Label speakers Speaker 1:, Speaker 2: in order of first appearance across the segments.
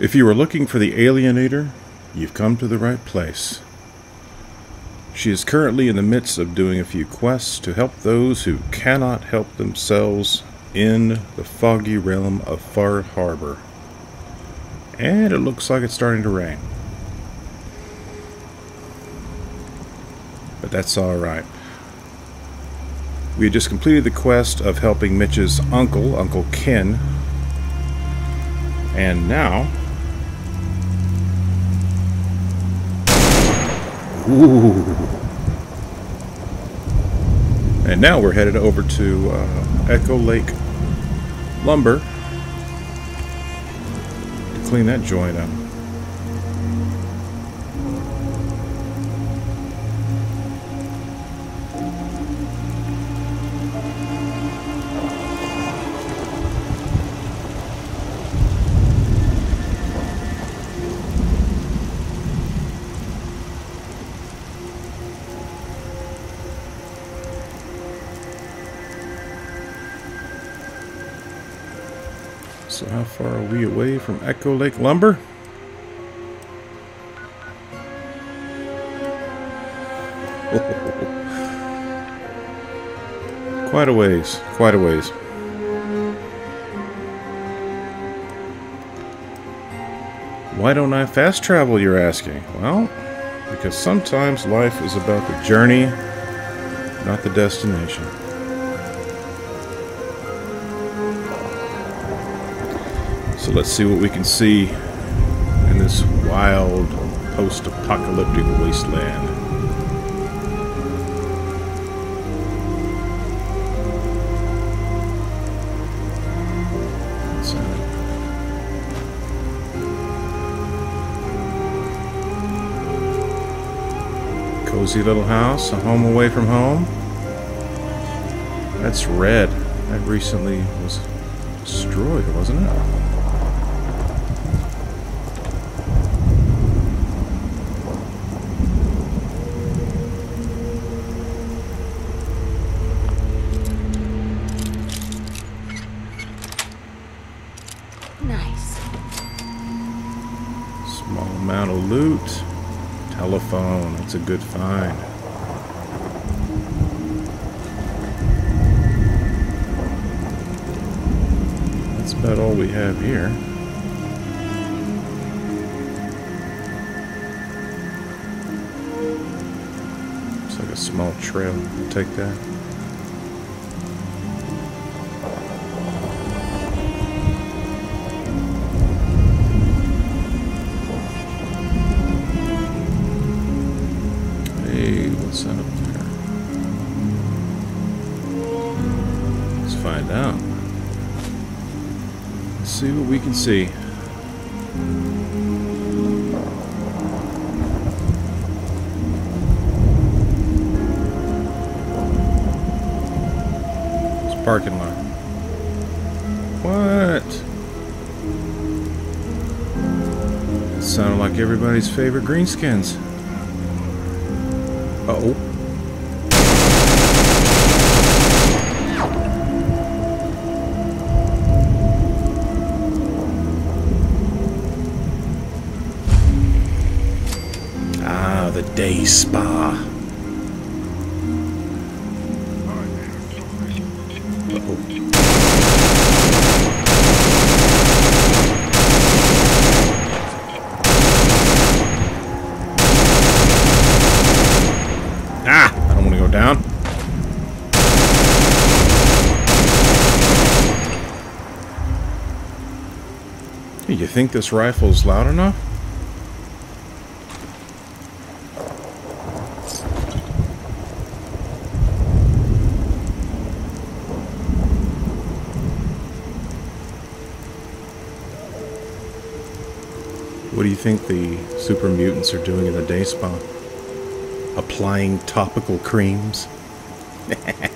Speaker 1: If you are looking for the Alienator, you've come to the right place. She is currently in the midst of doing a few quests to help those who cannot help themselves in the foggy realm of Far Harbor. And it looks like it's starting to rain. But that's alright. We had just completed the quest of helping Mitch's uncle, Uncle Ken. And now Ooh. And now we're headed over to uh, Echo Lake Lumber to clean that joint up. Echo Lake Lumber? quite a ways, quite a ways. Why don't I fast travel, you're asking? Well, because sometimes life is about the journey, not the destination. Let's see what we can see in this wild post-apocalyptic wasteland. Cozy little house, a home away from home. That's red. That recently was destroyed, wasn't it? Like a small trail. We'll take that. Hey, what's that up there? Let's find out. Let's see what we can see. Parking lot. What? It Sounded like everybody's favorite greenskins. Uh-oh. Ah, the day spa. Hey, you think this rifle's loud enough? What do you think the super mutants are doing in the day spa? applying topical creams.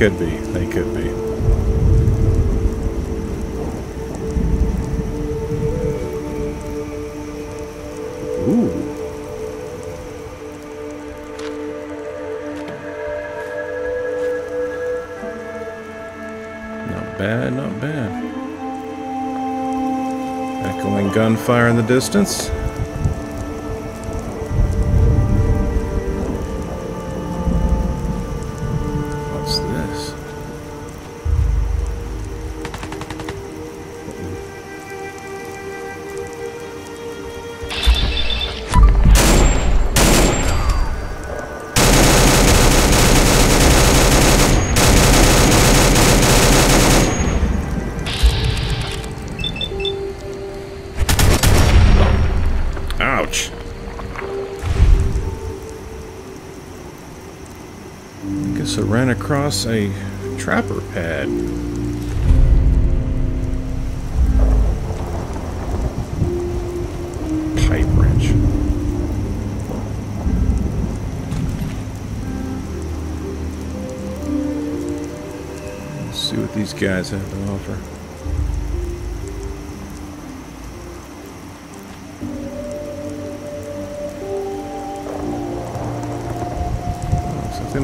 Speaker 1: could be. They could be. Ooh. Not bad, not bad. Echoing gunfire in the distance. Ouch. I guess I ran across a trapper pad. Pipe wrench. See what these guys have to offer.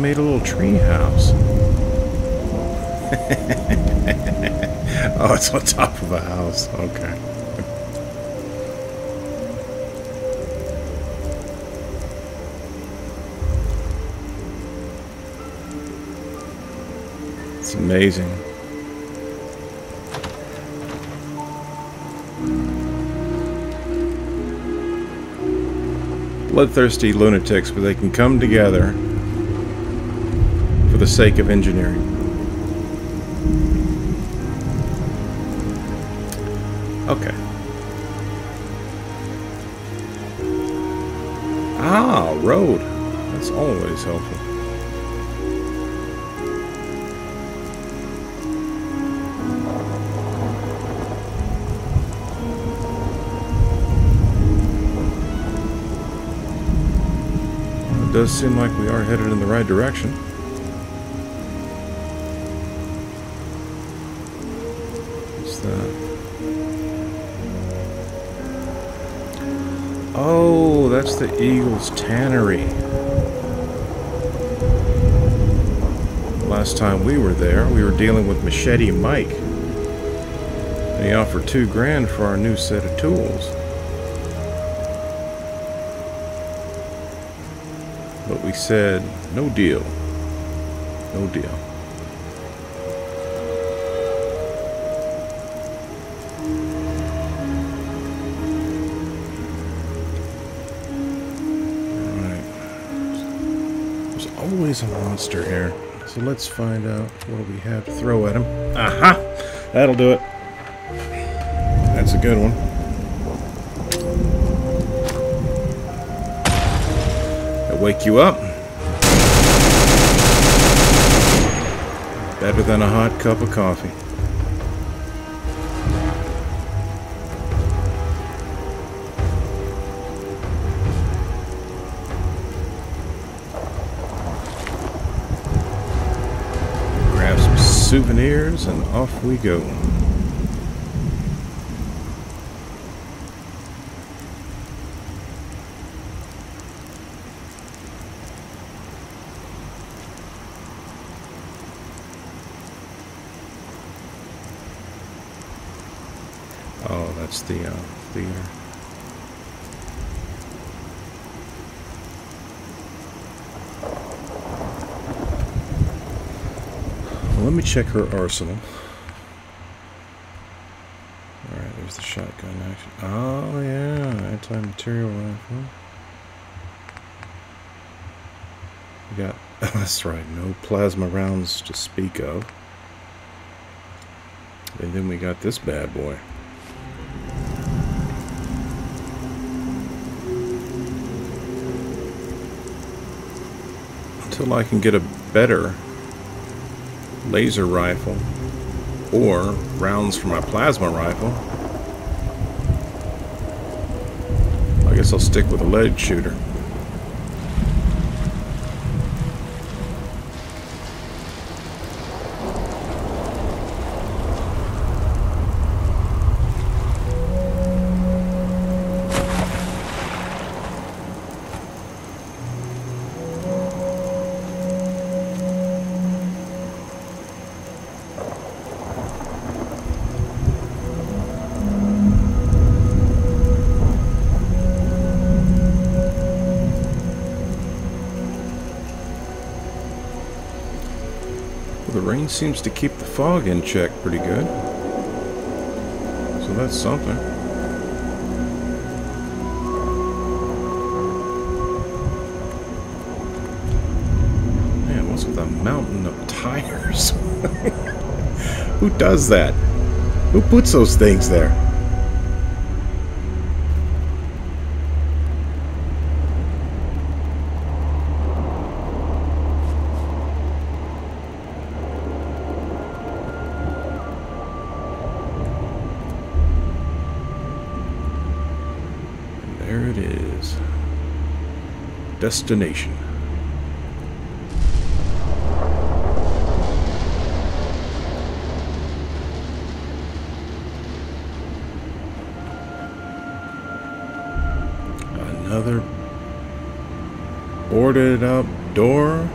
Speaker 1: Made a little tree house. oh, it's on top of a house. Okay. It's amazing. Bloodthirsty lunatics, but they can come together the sake of engineering. Okay. Ah, road. That's always helpful. It does seem like we are headed in the right direction. That's the Eagles Tannery. Last time we were there, we were dealing with Machete Mike. And he offered two grand for our new set of tools. But we said, no deal. No deal. Monster here. So let's find out what we have to throw at him. Aha! That'll do it. That's a good one. I'll wake you up. Better than a hot cup of coffee. Souvenirs and off we go. Oh, that's the uh, theater. Me check her arsenal. Alright, there's the shotgun action. Oh, yeah, anti-material rifle. We got, that's right, no plasma rounds to speak of. And then we got this bad boy. Until I can get a better laser rifle or rounds for my plasma rifle. I guess I'll stick with a lead shooter. Rain seems to keep the fog in check pretty good. So that's something. Man, what's with a mountain of tires? Who does that? Who puts those things there? There it is. Destination. Another boarded up door.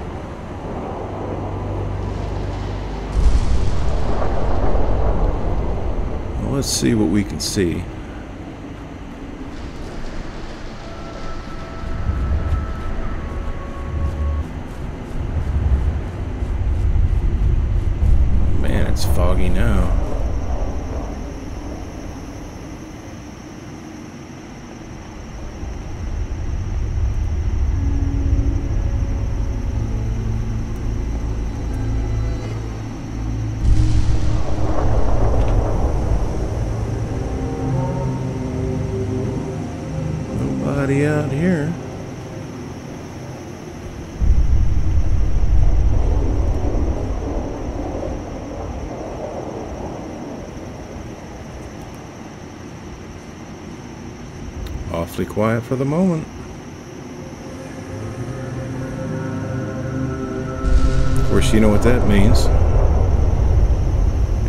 Speaker 1: Well, let's see what we can see. Man, it's foggy now. Nobody out here. Awfully quiet for the moment. Of course, you know what that means.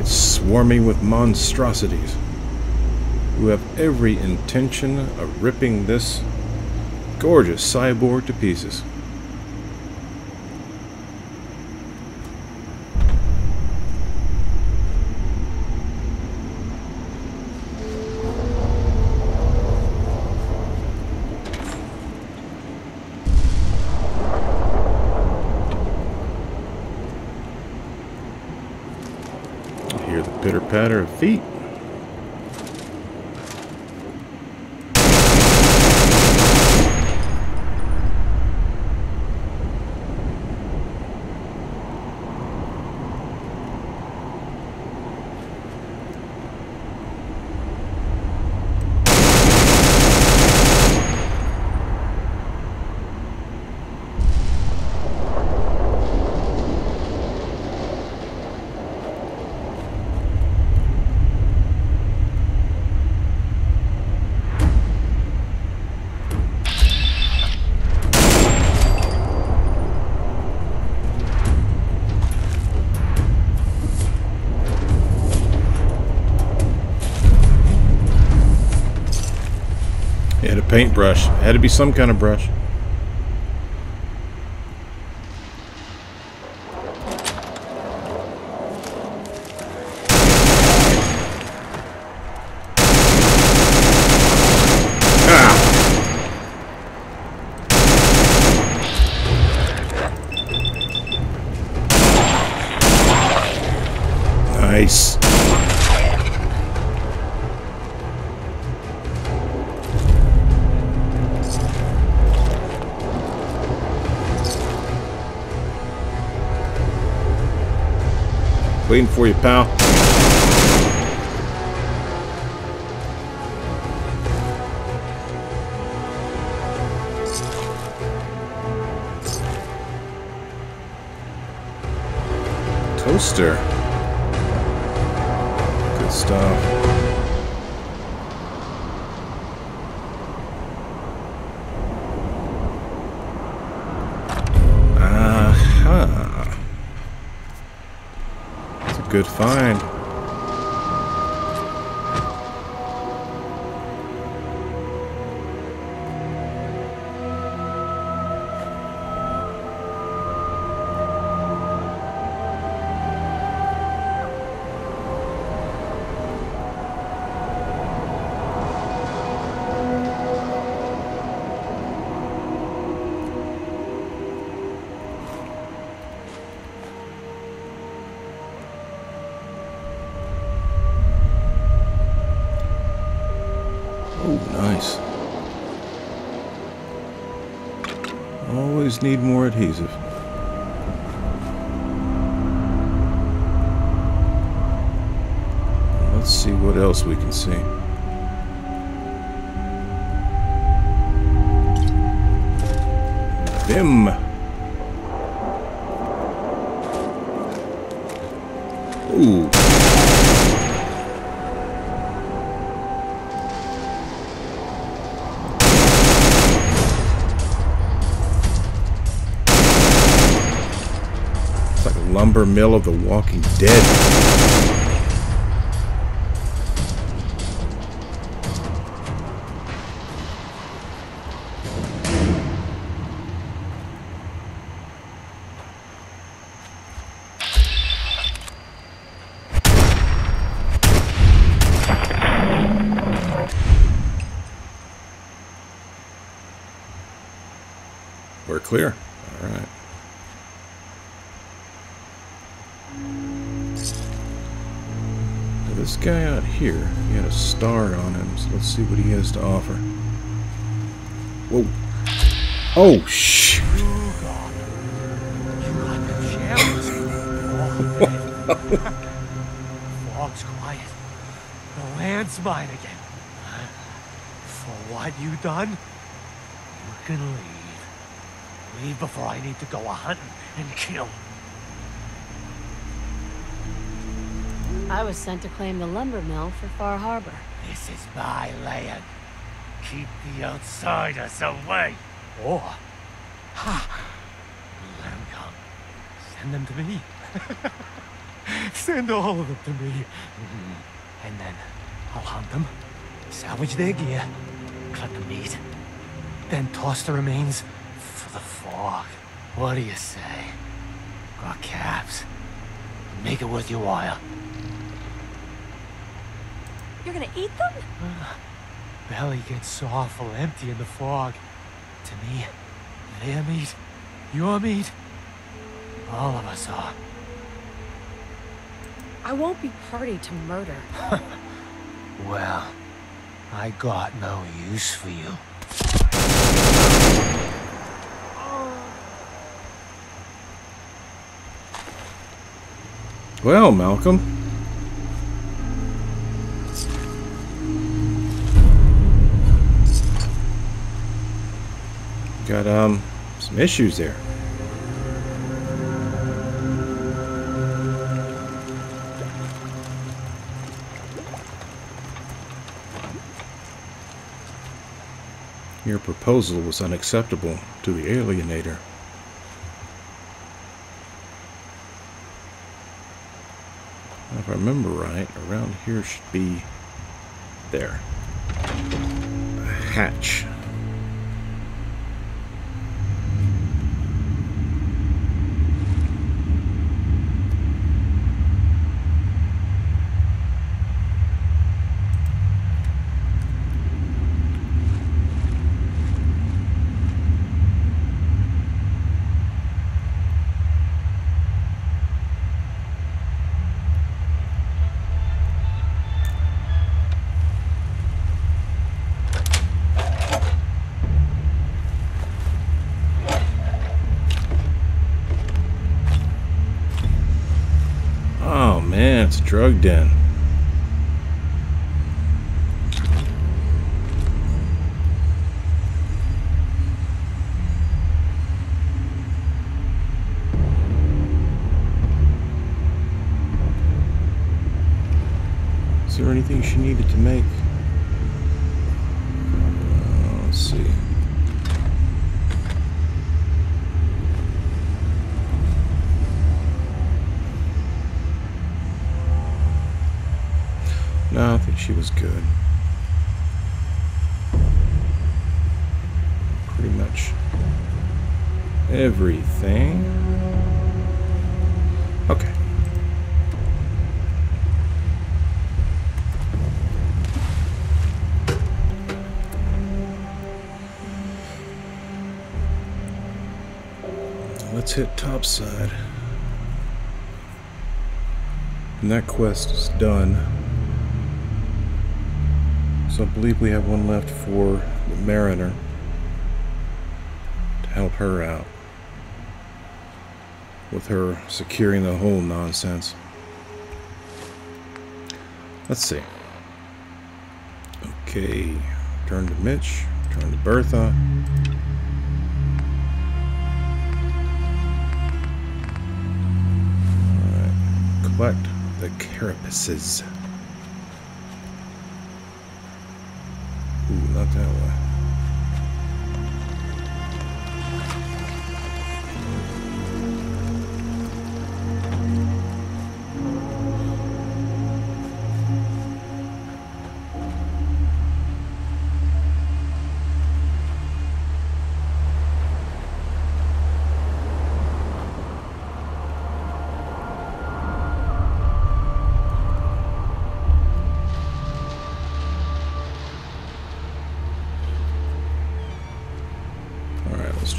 Speaker 1: It's swarming with monstrosities who have every intention of ripping this gorgeous cyborg to pieces. I hear the pitter patter of feet. It had a paintbrush. It had to be some kind of brush. Waiting for you, pal. Toaster. Good stuff. Aha. It's a good find. Adhesive. Let's see what else we can see. Bim! Mill of the walking dead. Star on him, so let's see what he has to offer. Whoa. Oh, shoot.
Speaker 2: Fog's quiet. The land's mine again. For what you done, you can leave. Leave before I need to go a hunting and kill.
Speaker 3: I was sent to claim the lumber mill for Far Harbor.
Speaker 2: This is my land. Keep the outsiders away. Or, ha, let them come. Send them to me. Send all of them to me. Mhm. And then I'll hunt them, salvage their gear, cut the meat, then toss the remains for the fog. What do you say? Got caps. Make it worth your while.
Speaker 3: You're gonna eat them?
Speaker 2: Belly gets so awful empty in the fog. To me, their meat, your meat, all of us are.
Speaker 3: I won't be party to murder.
Speaker 2: Well, I got no use for you.
Speaker 1: Well, Malcolm. Got, um, some issues there. Your proposal was unacceptable to the alienator. If I remember right, around here should be there. A hatch. Oh man, it's a drug den. Is there anything she needed to make? Uh, let's see. Think she was good. Pretty much everything. Okay. Let's hit topside. And that quest is done. So I believe we have one left for the Mariner. To help her out with her securing the whole nonsense. Let's see. Okay, turn to Mitch, turn to Bertha. Collect the carapaces. Ooh,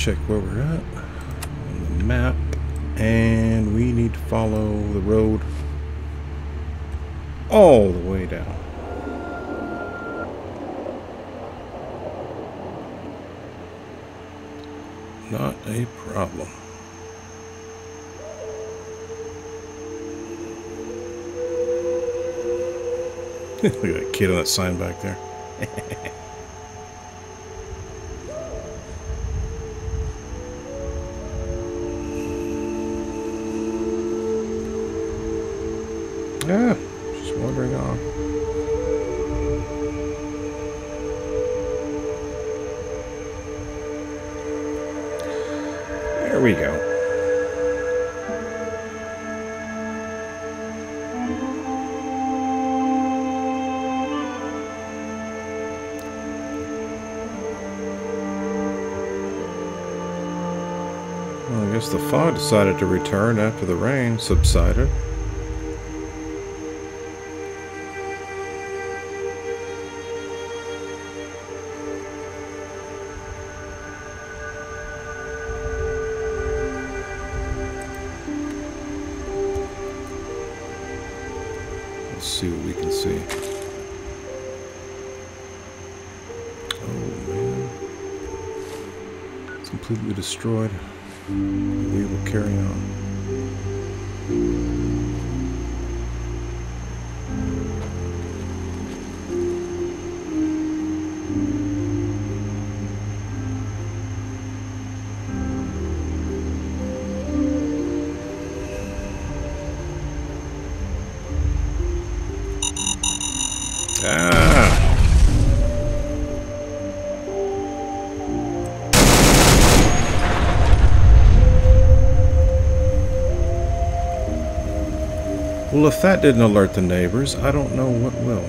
Speaker 1: check where we're at on the map. And we need to follow the road all the way down. Not a problem. Look at that kid on that sign back there. Yeah, just wandering on. There we go. Well, I guess the fog decided to return after the rain subsided. Completely destroyed. We will carry on. Well, if that didn't alert the neighbors, I don't know what will.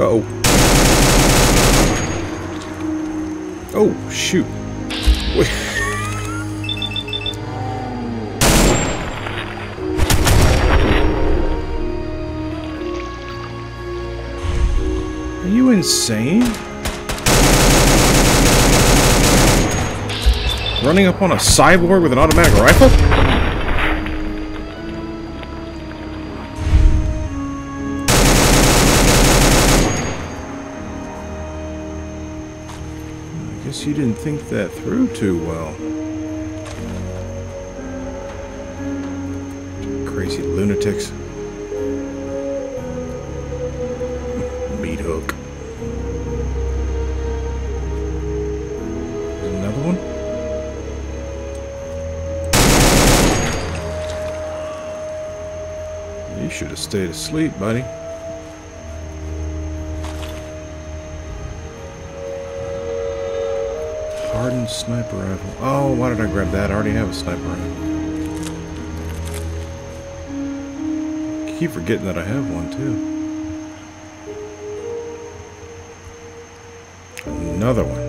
Speaker 1: Uh-oh. Oh, Oh, shoot. Wait. Are you insane? Running up on a cyborg with an automatic rifle? You didn't think that through too well. Crazy lunatics. Meat hook. Another one. You should have stayed asleep, buddy. Hardened sniper rifle. Oh, why did I grab that? I already have a sniper rifle. Keep forgetting that I have one too. Another one.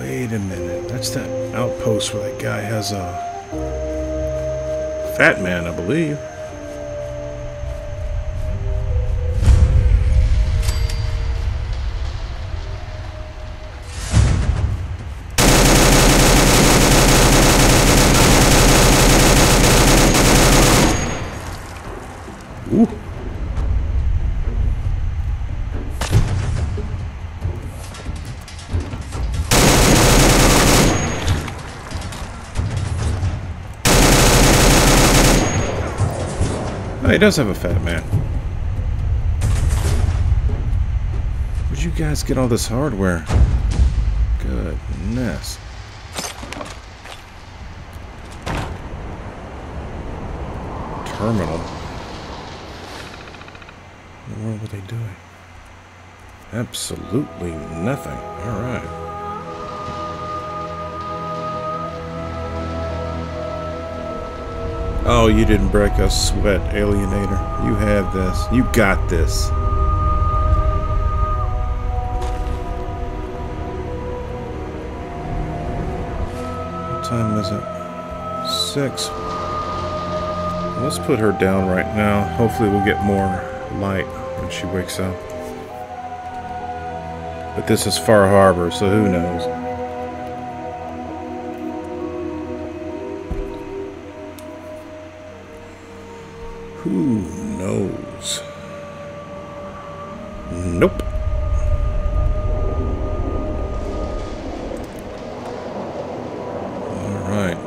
Speaker 1: Wait a minute. That's that outpost where that guy has a Fat Man, I believe. He does have a fat man. Where'd you guys get all this hardware? Goodness. Terminal. What were they doing? Absolutely nothing. Alright. Oh, you didn't break a sweat, Alienator. You have this. You got this. What time is it? Six. Let's put her down right now. Hopefully we'll get more light when she wakes up. But this is Far Harbor, so who knows? Who knows? Nope. Alright.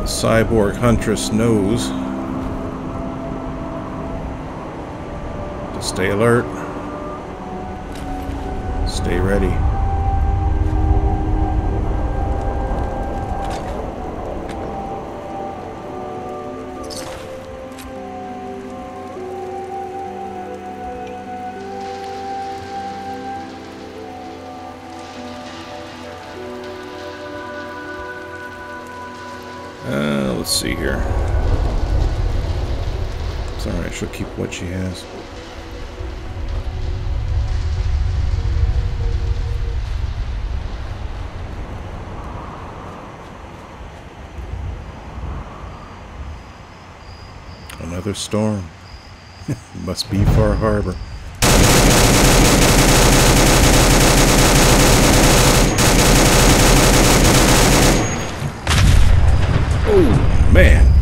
Speaker 1: The cyborg huntress knows to stay alert, stay ready. She'll keep what she has. Another storm. Must be Far Harbor. Oh, man.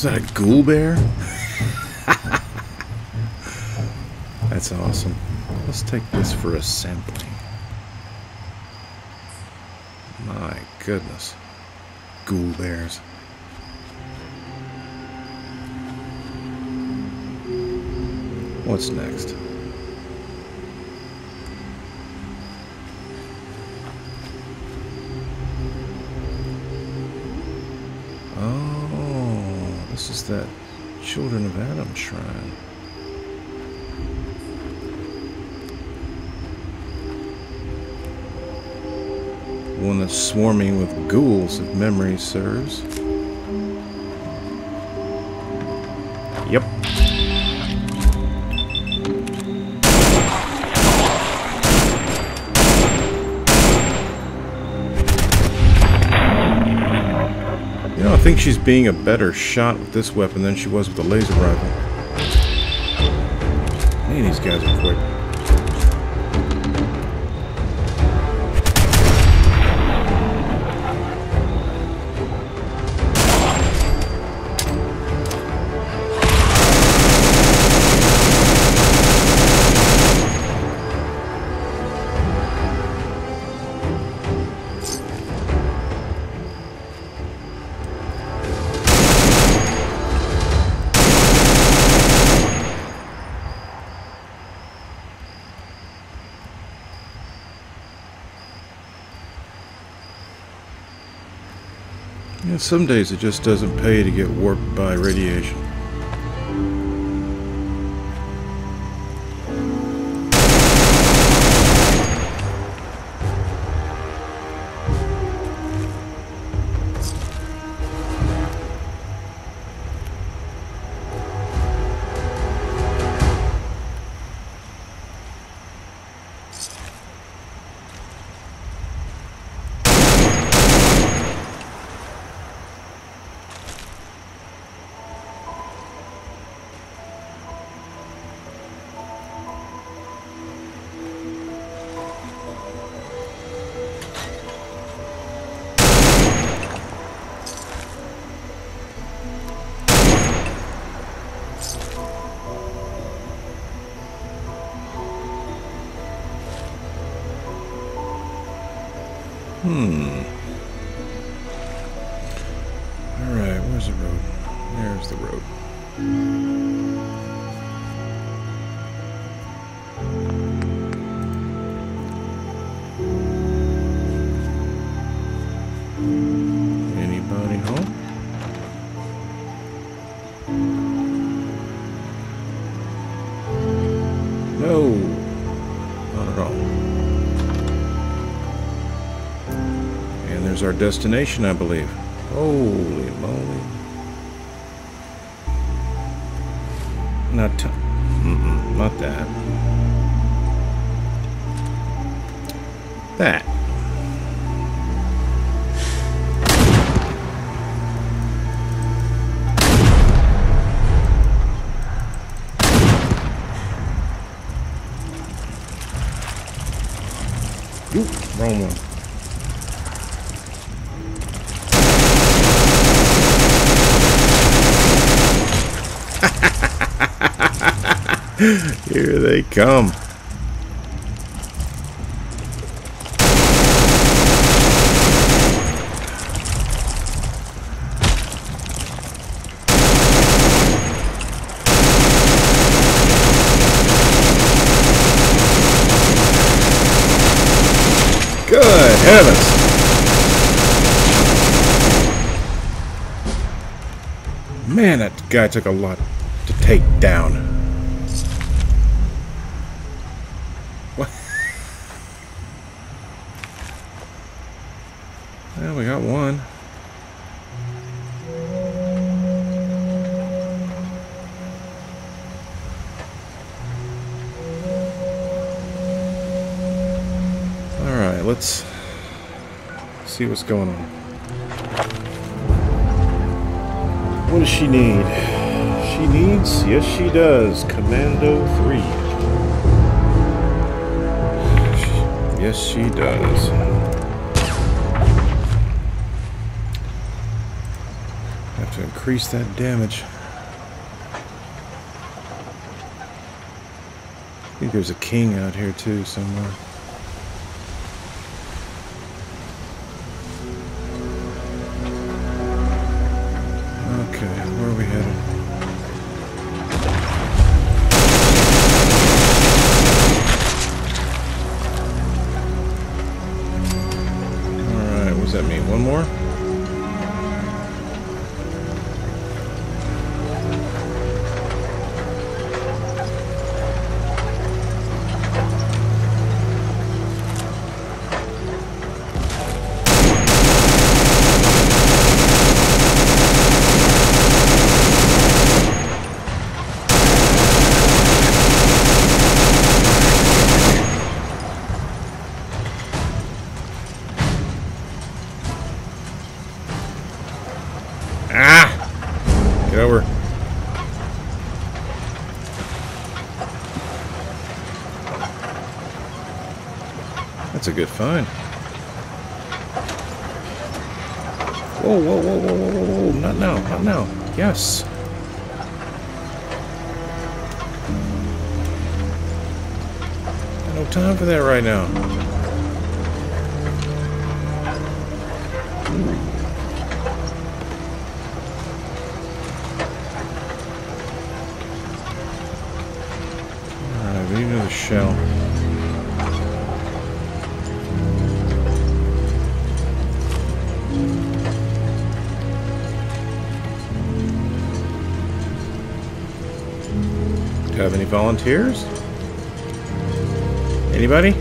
Speaker 1: Was that a ghoul bear? That's awesome. Let's take this for a sampling. My goodness. Ghoul bears. What's next? That Children of Atom shrine. One that's swarming with ghouls, if memory serves. Think she's being a better shot with this weapon than she was with the laser rifle. Man, these guys are quick. Some days it just doesn't pay to get warped by radiation. Alright, where's the road? There's the road. Anybody home? No, not at all. And there's our destination, I believe. Holy Not, t- mm-mm, not that. That. Oop, wrong one. Here they come. Good heavens. Man, that guy took a lot to take down. Well, we got one. All right, let's see what's going on. What does she need? She needs, yes, she does, Commando 3. Yes, she does. Increase that damage. I think there's a king out here too somewhere. Good find. Whoa, whoa, whoa, whoa, whoa, whoa, whoa. Not now, not now. Yes. No time for that right now. Volunteers? Anybody?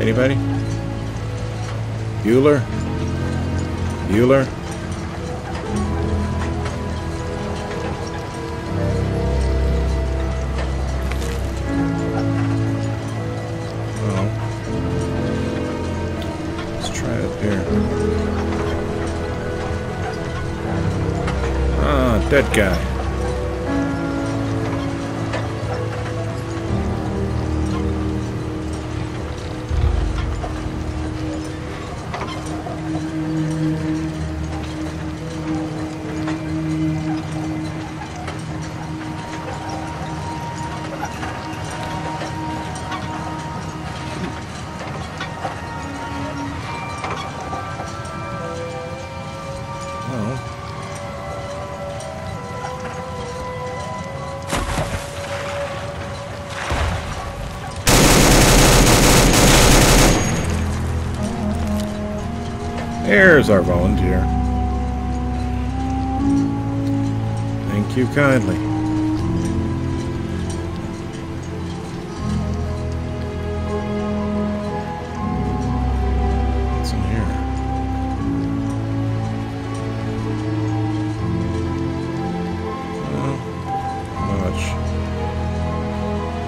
Speaker 1: Anybody? Bueller? Bueller? Oh. Let's try up here. Ah, dead guy. Kindly. What's in here? Well, not much.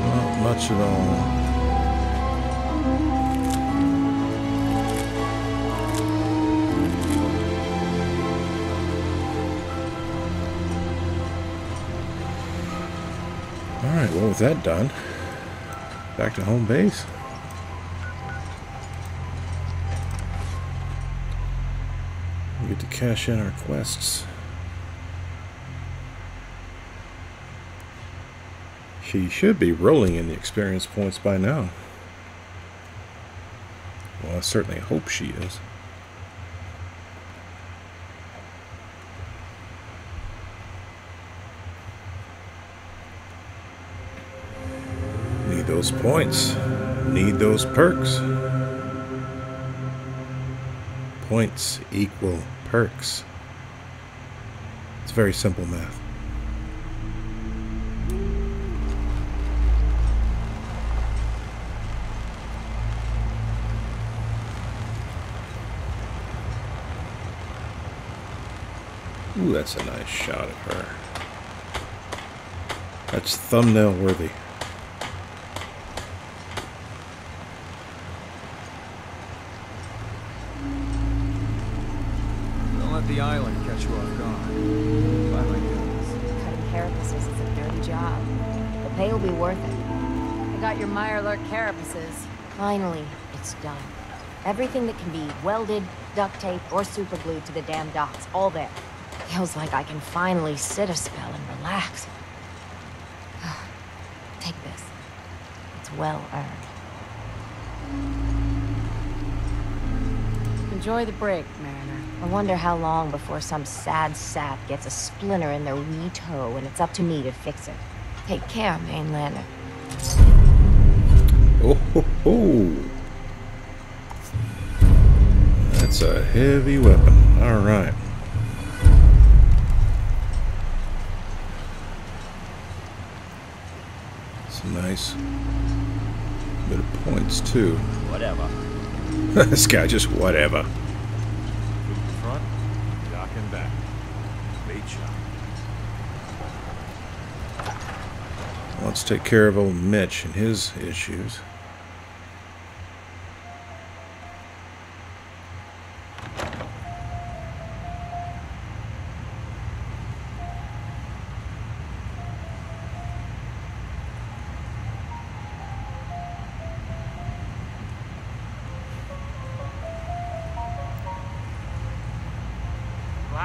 Speaker 1: Not much at all. With that done, back to home base. We get to cash in our quests. She should be rolling in the experience points by now. Well, I certainly hope she is. Need those points. Need those perks. Points equal perks. It's very simple math. Ooh, that's a nice shot of her. That's thumbnail worthy.
Speaker 4: Let the island catch you off guard. By my goodness.
Speaker 5: Cutting carapaces is a dirty job. The pay will be worth it.
Speaker 3: I got your Mirelurk carapaces.
Speaker 5: Finally, it's done. Everything that can be welded, duct taped, or superglued to the damn docks, all there. Feels like I can finally sit a spell and relax. Take this. It's well earned.
Speaker 3: Enjoy the break, Mariner.
Speaker 5: I wonder how long before some sad sap gets a splinter in their wee toe and it's up to me to fix it. Take care, Mainlander.
Speaker 1: Oh ho ho! That's a heavy weapon. All right. It's a nice bit of points too.
Speaker 2: Whatever.
Speaker 1: this guy just whatever.
Speaker 4: Boot in front, dock and back. Bait shot.
Speaker 1: Let's take care of old Mitch and his issues.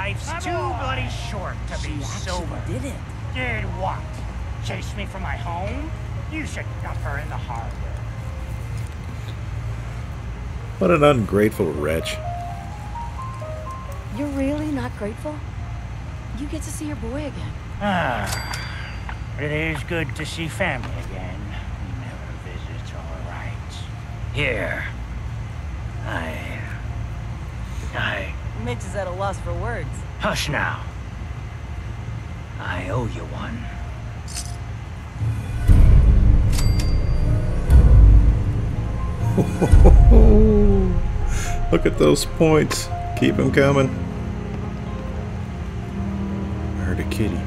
Speaker 6: Life's too bloody short to be sober.
Speaker 7: did it.
Speaker 6: Did what? Chase me from my home? You should dump her in the harbor.
Speaker 1: What an ungrateful wretch.
Speaker 3: You're really not grateful? You get to see your boy again.
Speaker 6: Ah, it is good to see family again. We Never visits all right. Here. I... I...
Speaker 7: Mitch is at a loss for words.
Speaker 6: Hush now. I owe you one.
Speaker 1: Look at those points. Keep them coming. I heard a kitty.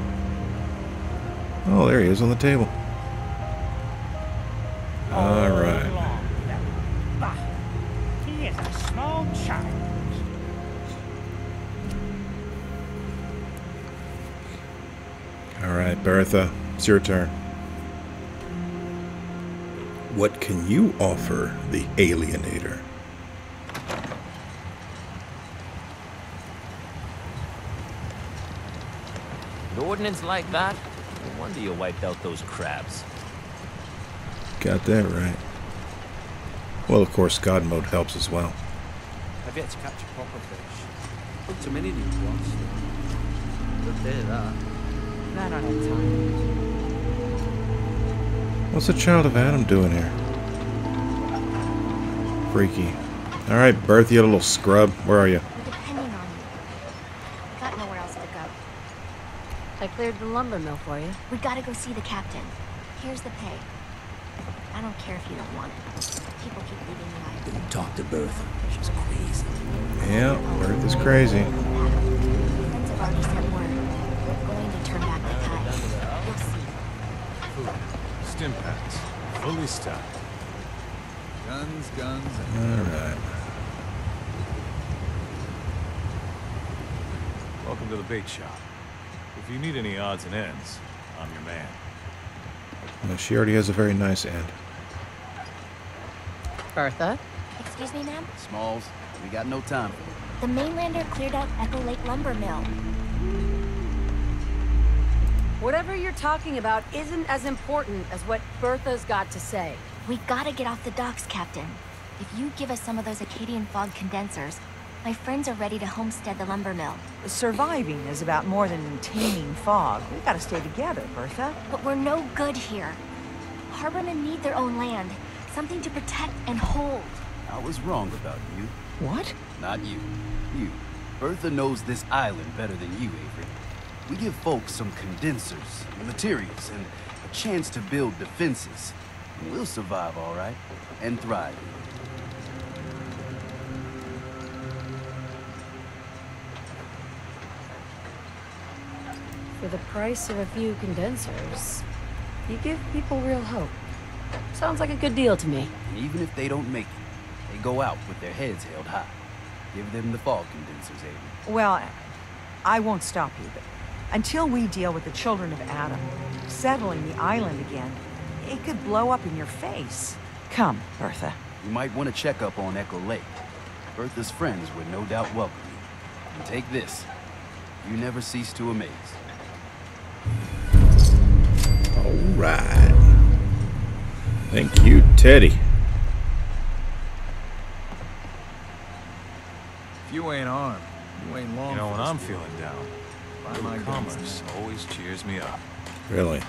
Speaker 1: Oh, there he is on the table. All right, Bertha, uh, it's your turn. What can you offer the alienator?
Speaker 8: An ordinance like that? No wonder you wiped out those crabs.
Speaker 1: Got that right. Well, of course, God mode helps as well.
Speaker 7: I've yet to catch a proper fish. Took too many new ones. Good day that
Speaker 3: on.
Speaker 1: What's a child of Atom doing here? Freaky. Alright, Bertha, you little scrub. Where are you?
Speaker 3: I cleared the lumber mill for you.
Speaker 5: We gotta go see the captain. Here's the pay. I don't care if you don't want it. People keep leaving me. Didn't
Speaker 9: talk to Bertha. She's crazy.
Speaker 1: Yeah, Bertha's crazy.
Speaker 4: Stimpaks. Fully stocked. Guns, guns, and
Speaker 1: Alright.
Speaker 4: welcome to the bait shop. If you need any odds and ends, I'm your man.
Speaker 1: Well, she already has a very nice end.
Speaker 3: Bertha?
Speaker 5: Excuse me, ma'am?
Speaker 9: Smalls, we got no time.
Speaker 5: The mainlander cleared out Echo Lake Lumber Mill.
Speaker 3: Whatever you're talking about isn't as important as what Bertha's got to say.
Speaker 5: We gotta get off the docks, Captain. If you give us some of those Acadian fog condensers, my friends are ready to homestead the lumber mill.
Speaker 10: Surviving is about more than taming fog. We gotta stay together, Bertha.
Speaker 5: But we're no good here. Harbormen need their own land, something to protect and hold.
Speaker 9: I was wrong about you.
Speaker 10: What?
Speaker 9: Not you. You. Bertha knows this island better than you, Avery. We give folks some condensers, materials, and a chance to build defenses. And we'll survive all right, and thrive.
Speaker 3: For the price of a few condensers, you give people real hope. Sounds like a good deal to me.
Speaker 9: And even if they don't make it, they go out with their heads held high. Give them the fall condensers, Avery.
Speaker 10: Well, I won't stop you, but until we deal with the children of Atom, settling the island again, it could blow up in your face. Come, Bertha.
Speaker 9: You might want to check up on Echo Lake. Bertha's friends would no doubt welcome you. And take this. You never cease to amaze.
Speaker 1: Alright. Thank you, Teddy.
Speaker 4: If you ain't armed, you ain't long. You know, when I'm feeling down,
Speaker 7: Buy
Speaker 4: little
Speaker 7: my guns
Speaker 4: commerce always cheers me up.
Speaker 1: Really.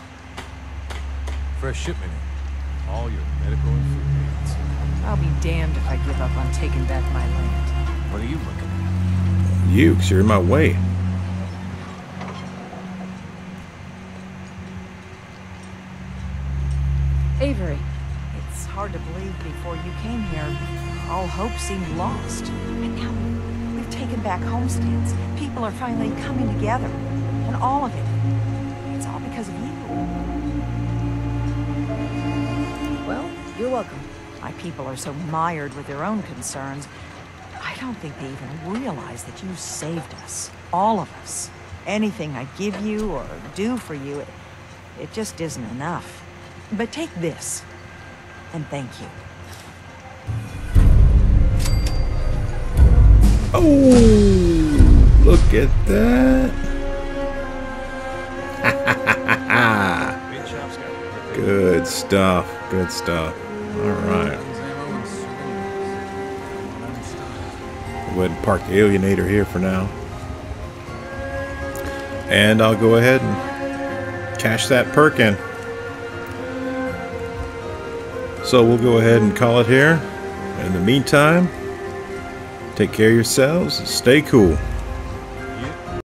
Speaker 4: Fresh shipment in. All your medical and food needs.
Speaker 10: I'll be damned if I give up on taking back my land.
Speaker 4: What are you looking at?
Speaker 1: You, because you're in my way.
Speaker 3: Avery,
Speaker 10: It's hard to believe before you came here, all hope seemed lost. But now we've taken back homesteads. People are finally coming together. And all of it, it's all because of you.
Speaker 3: well, you're welcome.
Speaker 10: My people are so mired with their own concerns, I don't think they even realize that you saved us. All of us. Anything I give you or do for you, it, it just isn't enough. But take this, and thank you.
Speaker 1: Oh, look at that. Good stuff. Good stuff. All right. Go ahead and park the alienator here for now. And I'll go ahead and cash that perk in. So we'll go ahead and call it here. In the meantime, take care of yourselves stay cool.